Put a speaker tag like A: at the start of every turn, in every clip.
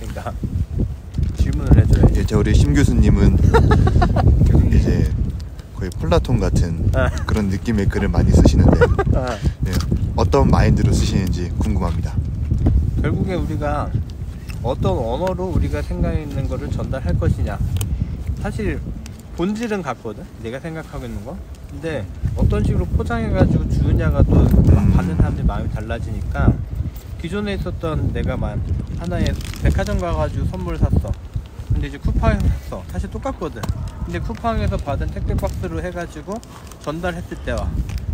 A: 그러니까 질문을 해줘야지.
B: 예, 저 우리 심 교수님은 이제 거의 플라톤 같은
A: 아.
B: 그런 느낌의 글을 많이 쓰시는데
A: 아,
B: 네, 어떤 마인드로 쓰시는지 궁금합니다.
A: 결국에 우리가 어떤 언어로 우리가 생각해 있는 거를 전달할 것이냐. 사실 본질은 같거든. 내가 생각하고 있는 거. 근데 어떤 식으로 포장해 가지고 주느냐가 또
B: 음.
A: 받는 사람들이 마음이 달라지니까 기존에 있었던 내가 만 하나의 백화점 가가지고 선물 샀어. 근데 이제 쿠팡에서 샀어. 사실 똑같거든. 근데 쿠팡에서 받은 택배 박스로 해가지고 전달했을 때와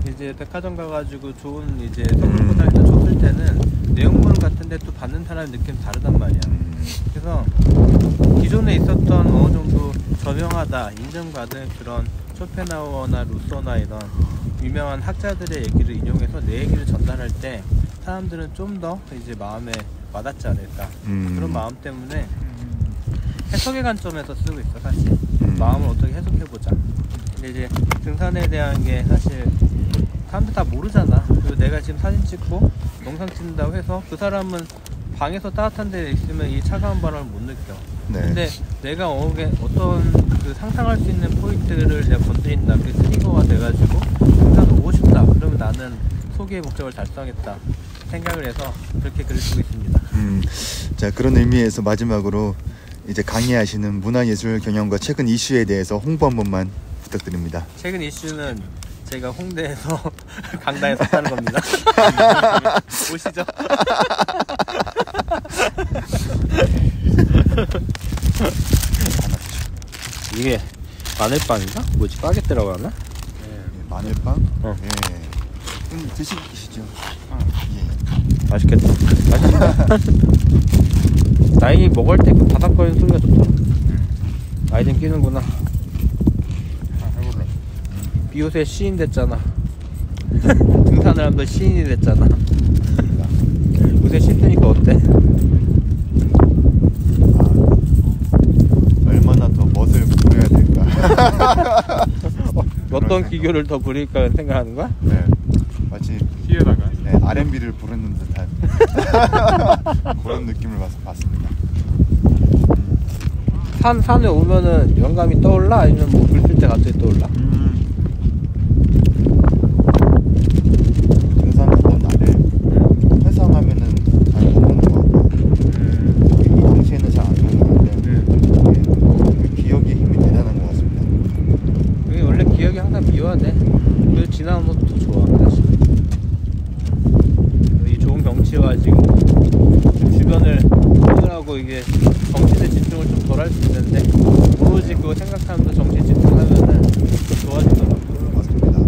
A: 이제 백화점 가가지고 좋은 이제 선물
B: 음.
A: 포장해서 줬을 때는 내용물 같은데 또 받는 사람 느낌 다르단 말이야.
B: 음,
A: 그래서 기존에 있었던 어느 정도 저명하다 인정받은 그런 쇼펜하우어나 루소나 이런 유명한 학자들의 얘기를 인용해서 내 얘기를 전달할 때 사람들은 좀 더 이제 마음에 와닿지 않을까.
B: 음.
A: 그런 마음 때문에 해석의 관점에서 쓰고 있어 사실.
B: 음.
A: 마음을 어떻게 해석해 보자. 근데 이제 등산에 대한 게 사실 사람들 다 모르잖아. 그리고 내가 지금 사진 찍고 영상 찍는다고 해서 그 사람은 방에서 따뜻한 데 있으면 이 차가운 바람을 못 느껴.
B: 네.
A: 근데 내가 어게 어떤 그 상상할 수 있는 포인트를 내가 건드린다. 그 트리거가 돼가지고 등산 오고 싶다. 그러면 나는 소개의 목적을 달성했다. 생각을 해서 그렇게 글을 쓰고 있습니다
B: 음, 자 그런 의미에서 마지막으로 이제 강의하시는 문화예술 경영과 최근 이슈에 대해서 홍보 한 번만 부탁드립니다.
A: 최근 이슈는 제가 홍대에서 강당에 섰다는 겁니다. 보시죠. 이게 마늘빵인가? 뭐지? 바게트라고 하나?
B: 예, 마늘빵.
A: 어.
B: 예. 음, 드시시죠. 예.
A: 맛있겠다. 맛있다. 나이 먹을 때 그 바삭거리는 소리가 좋더라. 아이들 끼는구나. 비옷의 시인 됐잖아. 등산을 하면 시인이 됐잖아. 요새 씻으니까 어때?
B: 아, 얼마나 더 멋을 부려야 될까?
A: 어떤 기교를 더 부릴까 생각하는 거야?
B: 네. R&B를 부르는 듯한 그런 느낌을 받, 받습니다.
A: 산, 산에 오면은 영감이 떠올라? 아니면 뭐 글쓸 때 갑자기 떠올라?
B: 음. 등산 갔던 날에 회상하면은 잘 모르는 것 같고 이 당시에는 잘 안 떠오르는데 예, 그 기억의 힘이 대단한 것 같습니다.
A: 그게 원래 기억이 항상 미워하네. 그래서 지나온 것도 더 좋아, 사실. 이 좋은 경치와 지금 주변을 보느라고 이게 정신의 집중을 좀 덜 할 수 있는데, 오로지 그거 생각하면서 정신 집중하면은 좀 좋아지더라고.
B: 맞습니다.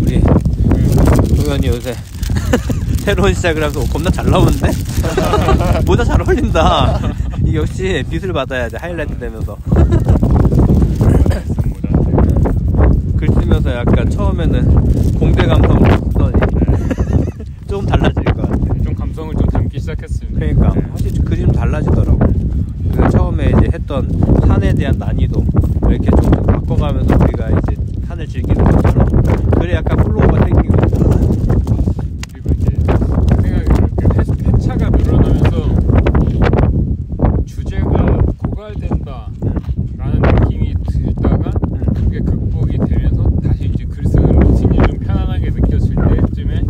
A: 우리 동현이 요새 새로운 시작을 하면서 겁나 잘 나오는데? 모자 잘 어울린다. 이 역시 빛을 받아야 돼, 하이라이트 되면서. 글 쓰면서 약간 처음에는 공대 감성으로 쓰더니 조금 달라질 것 같아.
C: 좀 감성을 좀 담기 시작했습니다.
A: 그러니까
C: 네.
A: 확실히 그림 달라지더라고. 그래서 처음에 이제 했던 산에 대한 난이도 이렇게 좀 바꿔가면서 우리가 이제 산을 즐기는 것처럼 그래 약간 flow가 생기고.
C: 그리고 이제 생각이 이렇게 회, 회차가 늘어나면서 주제가 고갈된다 라는 느낌이 들다가 그게 극복이 되면서 다시 이제 글 쓰는 루틴이 좀 편안하게 느껴질 때쯤에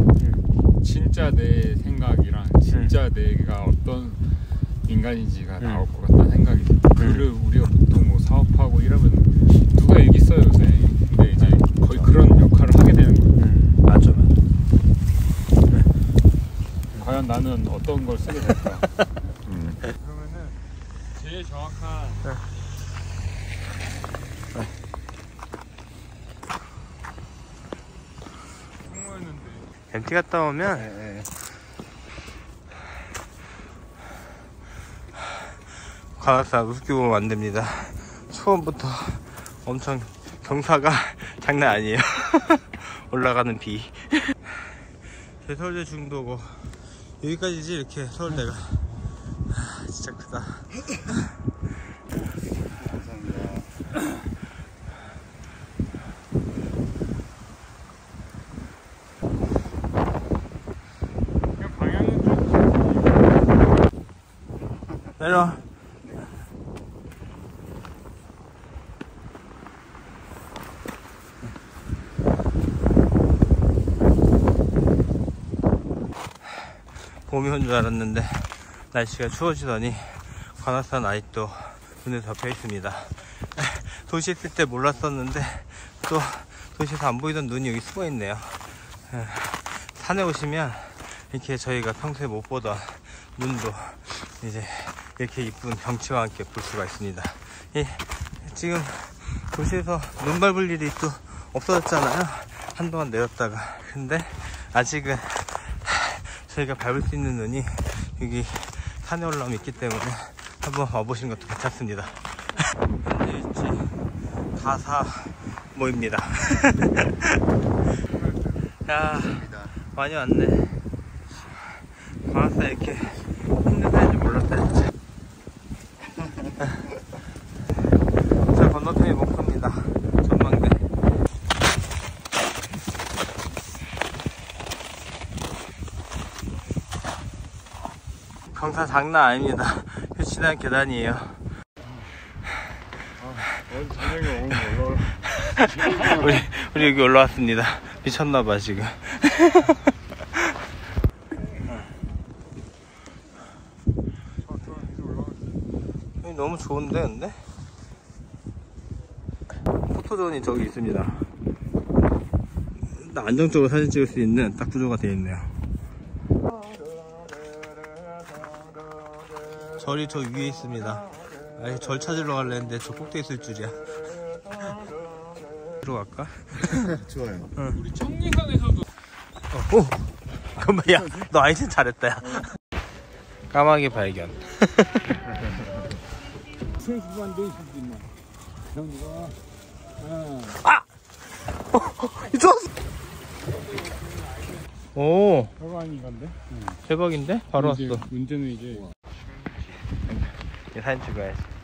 C: 진짜 내 생각이랑 진짜 내가 어떤 인간인지가
A: 음.
C: 나올 것 같다는 생각이 글을 우리가 보통 뭐 사업하고 이러면 누가 일기 써요 요새? 근데 이제 거의 그런 역할을 하게 되는 거예요.
A: 음, 맞아, 맞아.
C: 과연 나는 어떤 걸 쓰게 될까?
B: 음.
C: 그러면은 제일 정확한 홍모였는데
A: MT 갔다 오면
B: 네,
A: 관악산 우습게 보면 안 됩니다. 처음부터 엄청 경사가 장난 아니에요. 올라가는 비. 제 서울대 중도고 여기까지지 이렇게 서울대가 아, 진짜 크다. 내려 봄이 온 줄 알았는데 날씨가 추워지더니 관악산 아직도 눈에 덮여 있습니다. 도시에 있을 때 몰랐었는데 또 도시에서 안 보이던 눈이 여기 숨어 있네요. 에, 산에 오시면 이렇게 저희가 평소에 못 보던 눈도 이제 이렇게 이쁜 경치와 함께 볼 수가 있습니다. 이, 지금 도시에서 눈 밟을 일이 또 없어졌잖아요. 한동안 내렸다가. 근데 아직은 저희가 밟을 수 있는 눈이 여기 산에 올라오면 있기 때문에 한번 와보시는 것도 괜찮습니다. 현재 일지 가사 모입니다. 야, 많이 왔네. 관악산 이렇게 힘든 데인지 몰랐다, 진짜. 저 건너편이 목포입니다. 전망대. 경사 장난 아닙니다. 휴치한 계단이에요.
C: 올라올
A: 우리, 우리 여기 올라왔습니다. 미쳤나봐, 지금. 너무 좋은데, 근데? 포토존이 저기 있습니다. 딱 안정적으로 사진 찍을 수 있는 딱 구조가 되어 있네요. 절이 저 위에 있습니다. 아, 절 찾으러 갈래 했는데 저 꼭대기 있을 줄이야. 들어갈까?
B: 좋아요.
C: 우리 청리산에서도
A: 어, 오! 잠깐만, 야, 너 아이템 잘했다, 야. 까마귀 발견.
C: 형이가 어.
A: 좋았어! 오,
C: 혈관이 간데
A: 대박인데? 바로 왔어.
C: 문제는 이제
A: 이제 사진 찍어야지.